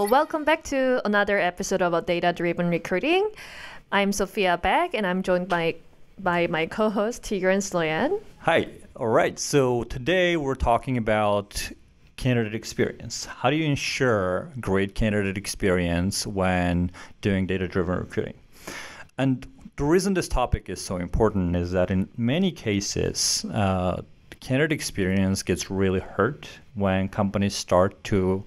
Well, welcome back to another episode of Data Driven Recruiting. I'm Sophia Beck, and I'm joined by by my co-host Tigran Sloyan. Hi. All right. So today we're talking about candidate experience. How do you ensure great candidate experience when doing data-driven recruiting? And the reason this topic is so important is that in many cases, uh, candidate experience gets really hurt when companies start to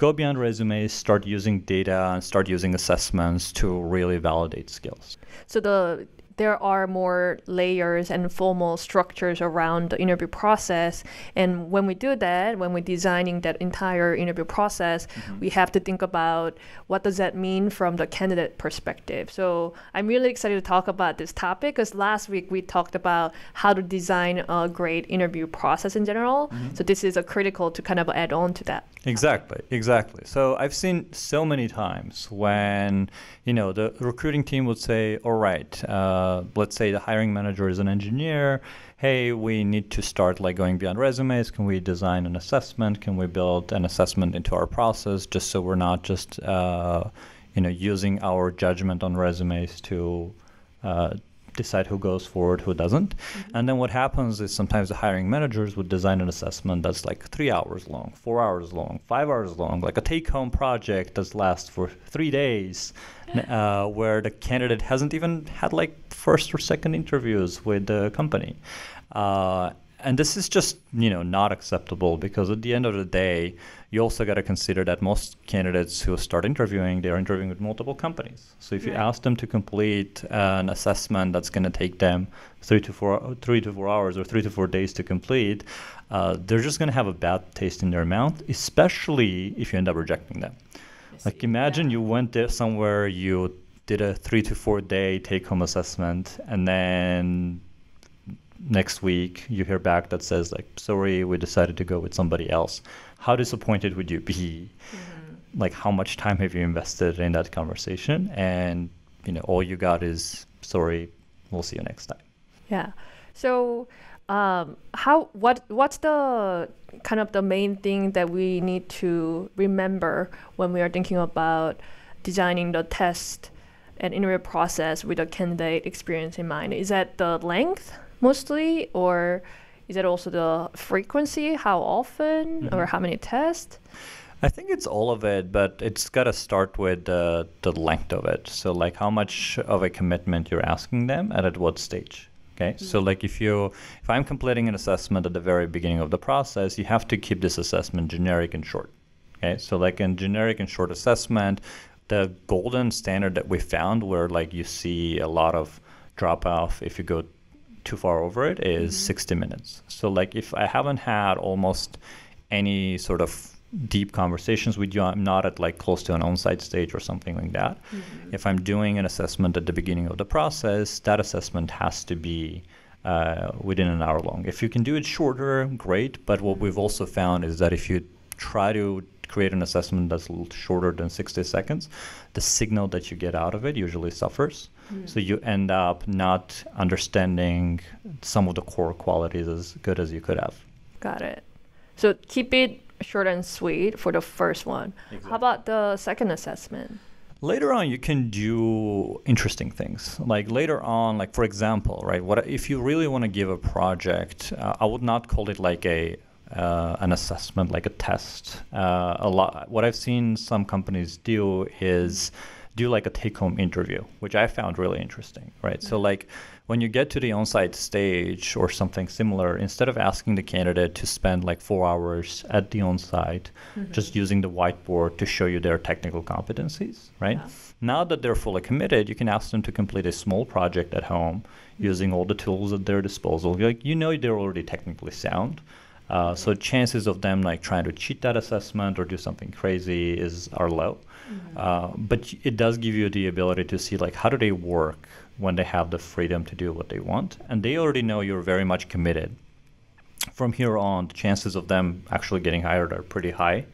go beyond resumes, start using data, and start using assessments to really validate skills. So the there are more layers and formal structures around the interview process. And when we do that, when we're designing that entire interview process, mm-hmm. we have to think about what does that mean from the candidate perspective. So I'm really excited to talk about this topic because last week we talked about how to design a great interview process in general. Mm-hmm. So this is a critical to kind of add on to that. Exactly, exactly. So I've seen so many times when you know the recruiting team would say, "All right." Uh, uh, let's say the hiring manager is an engineer hey we need to start like going beyond resumes can we design an assessment can we build an assessment into our process just so we're not just uh, you know using our judgment on resumes to uh, decide who goes forward, who doesn't. Mm-hmm. And then what happens is sometimes the hiring managers would design an assessment that's like three hours long, four hours long, five hours long, like a take home project that lasts for three days, uh, where the candidate hasn't even had like first or second interviews with the company. Uh, and this is just you know not acceptable because at the end of the day you also got to consider that most candidates who start interviewing they're interviewing with multiple companies so if right. you ask them to complete an assessment that's going to take them three to four three to four hours or three to four days to complete uh, they're just going to have a bad taste in their mouth especially if you end up rejecting them like imagine yeah. you went there somewhere you did a three to four day take home assessment and then next week you hear back that says like sorry we decided to go with somebody else. How disappointed would you be? Mm-hmm. like how much time have you invested in that conversation? And you know all you got is sorry we'll see you next time. Yeah. So um, how what what's the kind of the main thing that we need to remember when we are thinking about designing the test and interview process with a candidate experience in mind is that the length mostly, or is that also the frequency, how often, mm-hmm. or how many tests? I think it's all of it, but it's got to start with uh, the length of it. So, like, how much of a commitment you're asking them, and at what stage. Okay, mm-hmm. so like if you if I'm completing an assessment at the very beginning of the process, you have to keep this assessment generic and short. Okay, so like in generic and short assessment, the golden standard that we found, where like you see a lot of drop off if you go too far over it is mm-hmm. 60 minutes. So like if I haven't had almost any sort of deep conversations with you, I'm not at like close to an on-site stage or something like that. Mm-hmm. If I'm doing an assessment at the beginning of the process, that assessment has to be uh, within an hour long. If you can do it shorter, great. But what we've also found is that if you try to create an assessment that's a little shorter than 60 seconds, the signal that you get out of it usually suffers. Mm. So you end up not understanding some of the core qualities as good as you could have. Got it. So keep it short and sweet for the first one. Exactly. How about the second assessment? later on you can do interesting things like later on like for example right what if you really want to give a project uh, i would not call it like a uh, an assessment like a test. Uh, a lot. What I've seen some companies do is do like a take-home interview, which I found really interesting. Right. So like when you get to the on-site stage or something similar, instead of asking the candidate to spend like four hours at the on-site, mm-hmm. just using the whiteboard to show you their technical competencies, right? Yeah. Now that they're fully committed, you can ask them to complete a small project at home mm-hmm. using all the tools at their disposal. Like you know they're already technically sound. Uh, so chances of them like trying to cheat that assessment or do something crazy is are low. Mm-hmm. Uh, but it does give you the ability to see like how do they work when they have the freedom to do what they want, and they already know you're very much committed. From here on, the chances of them actually getting hired are pretty high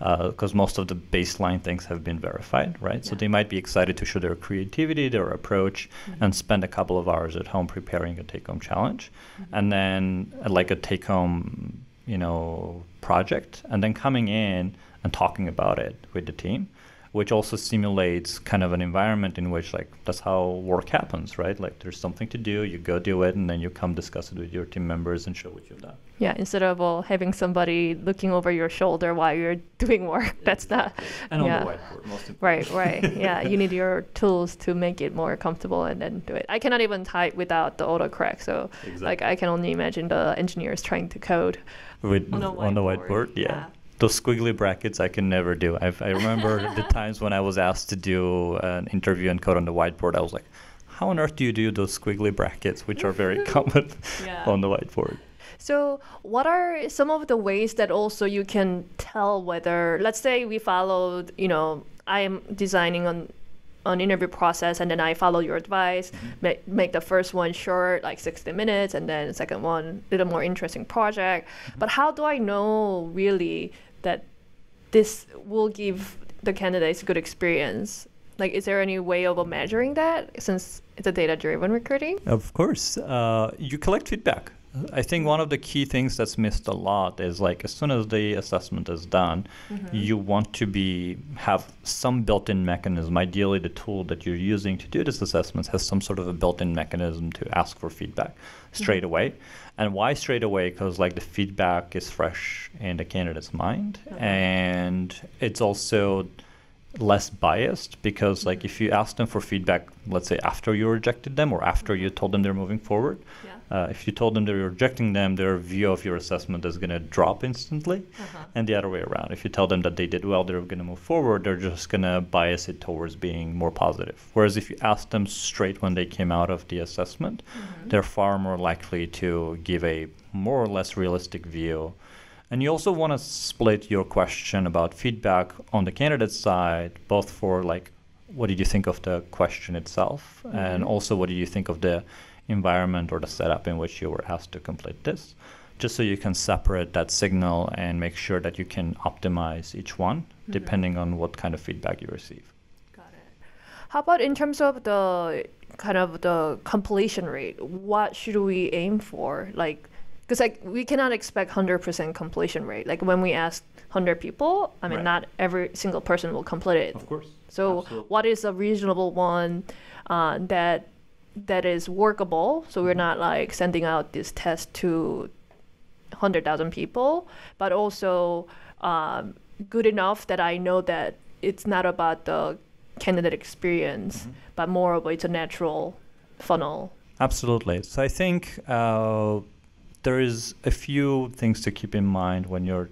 because uh, most of the baseline things have been verified, right? Yeah. So they might be excited to show their creativity, their approach, mm-hmm. and spend a couple of hours at home preparing a take-home challenge, mm-hmm. and then uh, like a take-home you know project and then coming in and talking about it with the team which also simulates kind of an environment in which like that's how work happens right like there's something to do you go do it and then you come discuss it with your team members and show what you've done yeah instead of uh, having somebody looking over your shoulder while you're doing work that's not and yeah. on the whiteboard most important right right yeah you need your tools to make it more comfortable and then do it i cannot even type without the autocorrect so Exactly. like i can only imagine the engineers trying to code with on, a on the whiteboard yeah. yeah. Those squiggly brackets I can never do. I've, I remember the times when I was asked to do an interview and code on the whiteboard. I was like, how on earth do you do those squiggly brackets, which are very common Yeah. on the whiteboard? So, what are some of the ways that also you can tell whether, let's say, we followed, you know, I am designing on an interview process, and then I follow your advice, mm-hmm. make, make the first one short, like 60 minutes, and then the second one a little more interesting project. Mm-hmm. But how do I know really that this will give the candidates a good experience? Like, is there any way of measuring that since it's a data-driven recruiting? Of course. Uh, you collect feedback. I think one of the key things that's missed a lot is like as soon as the assessment is done, mm-hmm. you want to be have some built-in mechanism. Ideally, the tool that you're using to do this assessment has some sort of a built-in mechanism to ask for feedback straight mm-hmm. away. And why straight away? Because like the feedback is fresh in the candidate's mind, uh-huh. and it's also less biased because like if you ask them for feedback let's say after you rejected them or after you told them they're moving forward Yeah. uh, if you told them they're rejecting them their view of your assessment is going to drop instantly Uh-huh. and the other way around if you tell them that they did well they're going to move forward they're just going to bias it towards being more positive whereas if you ask them straight when they came out of the assessment they're far more likely to give a more or less realistic view and you also want to split your question about feedback on the candidate side, both for like, what did you think of the question itself, mm-hmm. and also what do you think of the environment or the setup in which you were asked to complete this, just so you can separate that signal and make sure that you can optimize each one mm-hmm. depending on what kind of feedback you receive. Got it. How about in terms of the kind of the completion rate? What should we aim for? Like, because like we cannot expect hundred percent completion rate. Like when we ask hundred people, I mean, Right. not every single person will complete it. Of course. So, what is a reasonable one uh, that that is workable? So we're not like sending out this test to hundred thousand people, but also um, good enough that I know that it's not about the candidate experience, but more of it's a natural funnel. Absolutely. So I think uh, there is a few things to keep in mind when you're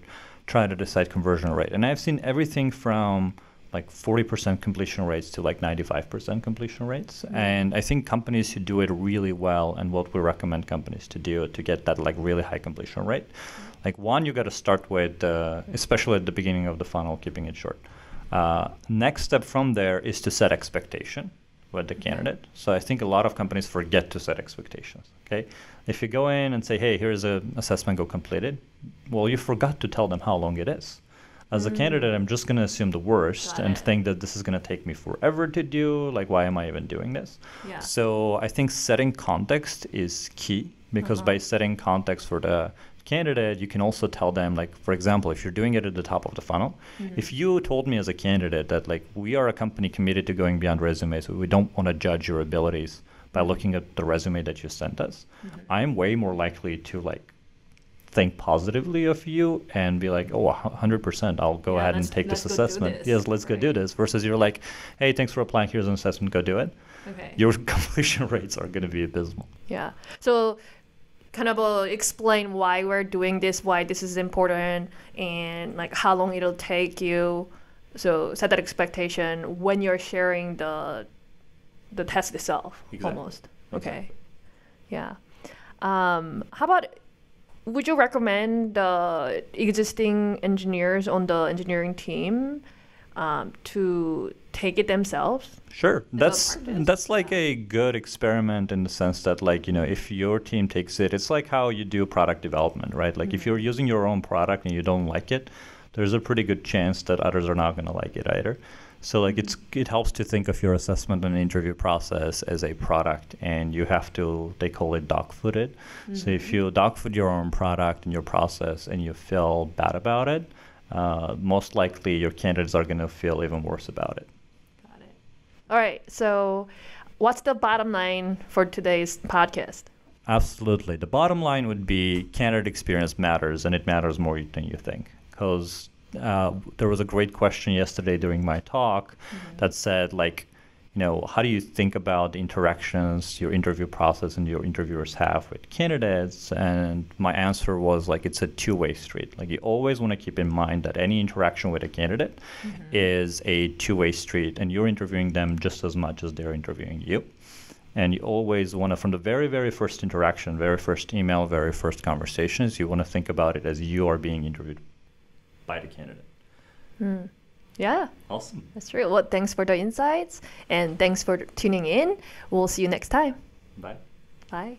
trying to decide conversion rate. And I've seen everything from like 40% completion rates to like 95% completion rates. And I think companies who do it really well and what we recommend companies to do to get that like really high completion rate. Like one, you got to start with, uh, especially at the beginning of the funnel, keeping it short. Uh, next step from there is to set expectation with the candidate. So I think a lot of companies forget to set expectations. Okay, if you go in and say, "Hey, here's an assessment, go complete it," well, you forgot to tell them how long it is. As a mm-hmm. candidate, I'm just going to assume the worst Got and it. think that this is going to take me forever to do. Like, why am I even doing this? Yeah. So I think setting context is key because uh-huh. by setting context for the candidate, you can also tell them, like, for example, if you're doing it at the top of the funnel, mm-hmm. if you told me as a candidate that, like, we are a company committed to going beyond resumes, so we don't want to judge your abilities by mm-hmm. looking at the resume that you sent us, mm-hmm. I'm way more likely to, like, think positively of you and be like, oh, 100%, I'll go Yeah, ahead and take this let's go do assessment. this. Yes, let's go do this. Versus you're like, hey, thanks for applying. Here's an assessment. Go do it. Okay. Your completion rates are going to be abysmal. Yeah. So kind of uh, explain why we're doing this, why this is important, and like how long it'll take you. So set that expectation when you're sharing the the test itself, Exactly. almost. Okay. Yeah. Um, how about would you recommend the existing engineers on the engineering team um, to take it themselves? Sure, that's that's like a good experiment in the sense that like you know if your team takes it, it's like how you do product development, right? Like if you're using your own product and you don't like it, there's a pretty good chance that others are not going to like it either. So like it's it helps to think of your assessment and interview process as a product, and you have to they call it dog footed. Mm-hmm. So if you dog food your own product and your process, and you feel bad about it, uh, most likely your candidates are going to feel even worse about it. All right. So, what's the bottom line for today's podcast? Absolutely. The bottom line would be candidate experience matters, and it matters more than you think. Because uh, there was a great question yesterday during my talk mm-hmm. that said, like, you know, how do you think about the interactions your interview process and your interviewers have with candidates? And my answer was like, it's a two-way street. Like, you always want to keep in mind that any interaction with a candidate mm-hmm. is a two-way street, and you're interviewing them just as much as they're interviewing you. And you always want to, from the very, very first interaction, very first email, very first conversations, you want to think about it as you are being interviewed by the candidate. Mm. Yeah. Awesome. That's true. Well, thanks for the insights and thanks for tuning in. We'll see you next time. Bye. Bye.